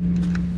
Mm-hmm.